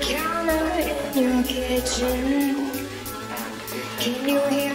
Counter in your kitchen. Can you hear